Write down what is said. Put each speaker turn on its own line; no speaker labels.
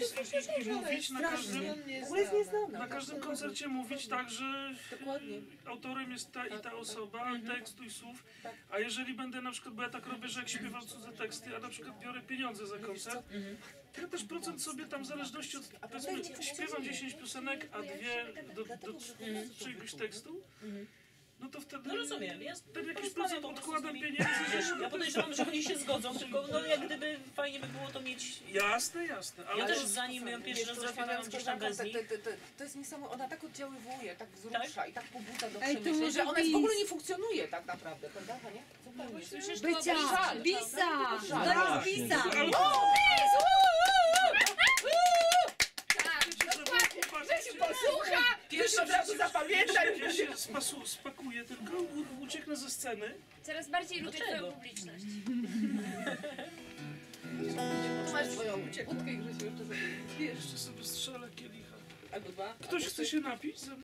i, i mówić na każdym,
W ogóle jest nieznana.
na każdym koncercie mówić tak, że
Dokładnie.
autorem jest ta i ta osoba, tekstu i słów, a jeżeli będę na przykład, bo ja tak robię, że jak śpiewam cudze teksty, ja na przykład biorę pieniądze za koncert, to ja też procent sobie tam w zależności od, powiedzmy, śpiewam 10 piosenek, a dwie do, do, do czyjegoś tekstu, no to wtedy,
No rozumiem, ja
wtedy jakiś
porozmawiam
procent
po prostu z
odkładam
nimi.
pieniędzy,
tylko no jak gdyby fajnie by było to mieć...
Jasne, jasne, ale
Ja
to
też
jest-
zanim ją pierwszy raz rozmawiałam gdzieś tam bez
koleżanką,
nich,
to, to, to, to jest niesamowite, ona tak oddziaływuje, tak wzrusza i tak pobudza do
Ej, to
przemyśleń, że ona w ogóle nie funkcjonuje tak naprawdę, prawda, Hania? Zupełnie.
Słyszysz,
Bycia! Bisa! To jest bisa!
Ale-
Że się posłucha, pierwszy od razu zapamiętaj.
Ja się spasu, spakuję, tylko u, ucieknę ze sceny.
Coraz bardziej lubię twoją publiczność.
Masz swoją łódkę i Grzesiu jeszcze sobie,
Jeszcze sobie strzelę kielicha.
albo dwa.
Ktoś chce się napić? ze mną?